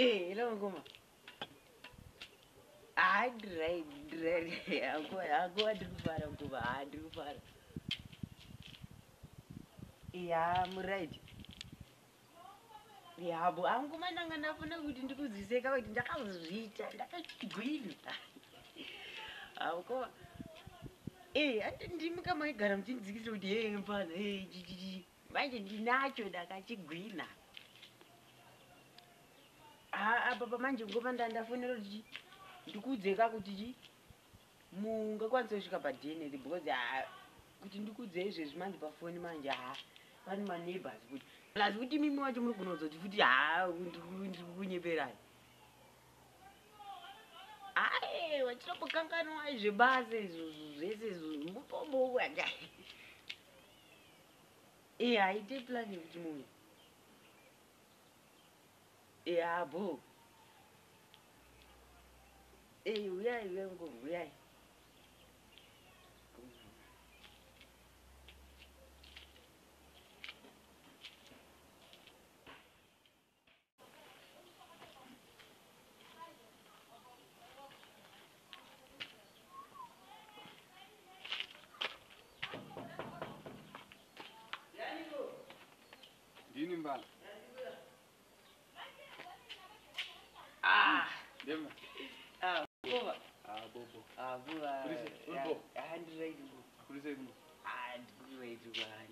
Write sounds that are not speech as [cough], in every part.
Eh, ila ngoma. Ah, ndirai, ndirai. [laughs] Ako, ako ndiri kufara ngoma. Ah, ndiri kufara. Ya, muraiti. yabo angoma ndanga ndafuna kuti ndikuziseka kuti ndakazviita ndakachigwina ako [laughs] e andi ndimi kama igara muchindidzikisa kuti ye mfana chichichi manje ndinacho ndakachigwina apa pamanje ngoma nda ndafonera kuti ndikudzeka kuti chi mungakwanisa kusvika padheneri because ha kuti ndikudze izvezvi manje pafoni manje ha pane maneighbors kuti plus kuti mimi wacho muri kunozoti futi ha ndiri kunyeperai ae wachitombokanganwa zvebasa izvozvo zvese izvozvo mutombowaja e haite plani yekuti munhu e abo e uyai vengo uyai ndini mbala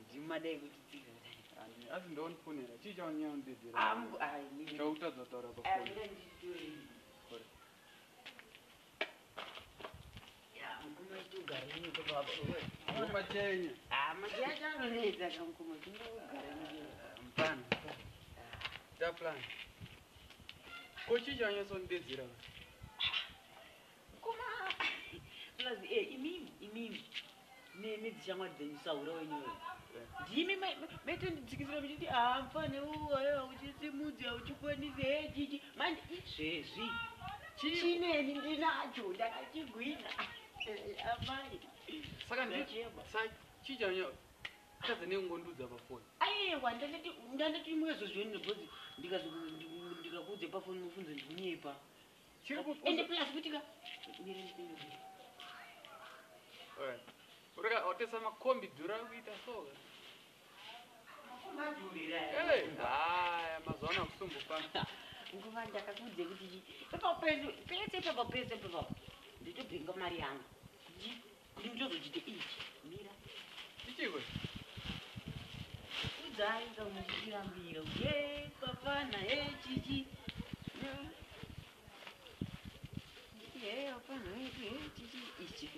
ndimadai kuti tsika. Andi- asi ndonifonera chii chaunyaundedzera amu chautadza kutaura pafoni umachenya machiyachanonetsa kamukoma tinogara mpana taplan ko chii chaunyatsondedzera kuma plus e imimi imimi nedzishamwari dzenyu saura wenyewe ndimi metondidzikisira muchiti hamfane uwayo uchisimudzi hauchikwanisi hechichi manje izvezvi chineni ndinacho ndakachigwina. Amai. Saka ndi- Ndachema. sa- chii chaunya tadza nekungondudza pafoni aiwa ndanati mwezozvoni nebhozi ndikakudze pafoni mufunzo ndinyepa ende plus kutika urika watesa makombi dhura kuita soka haya mazuva ano akusumbukana [laughs] nguva ndakakudze kuti pepapese pese pepa pese pepa nditobhenga mari yanga. Kuti kuti nditozochite ichi mira ichikwe udzai kamuchirambira ye pafana ye chichi ye pafana ye chichi ichi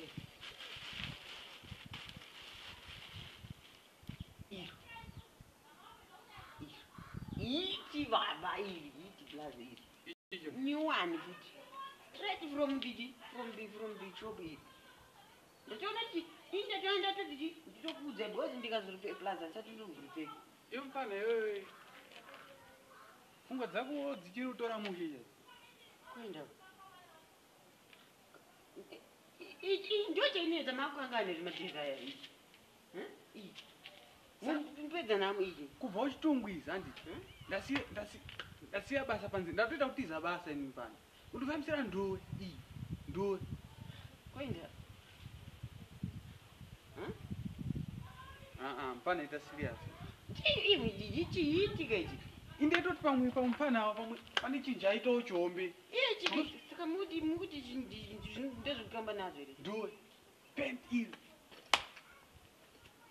baba iri ichi plaza iri icho nyuwani futi straight from didi from the from the shop iri ndatoona kuti indatoona ndatoti nditokudza because ndikazoripe plaza ndisati ndozoripeka imfana iyoyo pfungwa dzako dzichiri kutora mushizha kuenda ndo chainoedza makangane zvimadheza aya mpedza namo ichi kubva uchitongwiza handiti? Ndasiya- ndasi- ndasiya basa panze ndatoita kutiza basa ini mfana. Undifambisira ndowe iyi ndowe. Kuenda aa mfana ita serious. Ichi chiitika ichi? Indetoti pamwe pamufana awa pamwe pane chinhu chaitawo chombe ichi saka muti mukuti ndezvekutamba nazvo here ndowe. Pent iri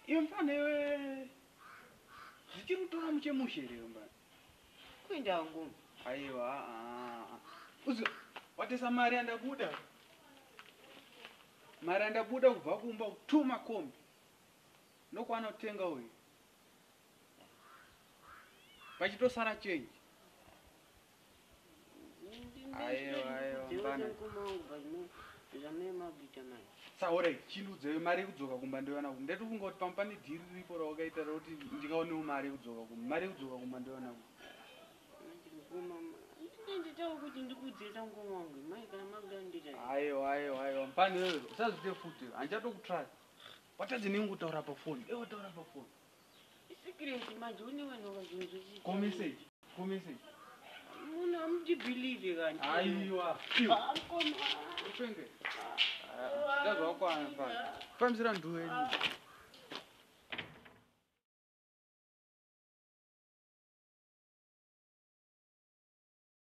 iyo mfana iwe zichiri kutora muchemushereyo mbana? Kuenda ngoma aiwa uzi watesa mari andabuda mari andabuda kubva kumba kutuma kombi. Ndokwana kutenga uyu? Pachitosara chenji? Aiwa, aiwa, mbana. Zvamemabvita mai saura chindudzeyo mari yekudzoka kumba ndoiona kumba ndatofunga kuti pamwe pane dhiri riripo rawakaita rauti ndingaonewo mari yekudzoka kumba mari yekudzoka kumba kumba nditawo kuti ndikudzesa ngoma wangu mai kana makuda ndita aiwa aiwa aiwa mpani iyoyo usazvite futi handichatokutrust watadze nengu kutaura pafoni e wataura pafoni isikireti manje une vanhu vakazvinhu zvechi komeseji kanti fambisira nduweni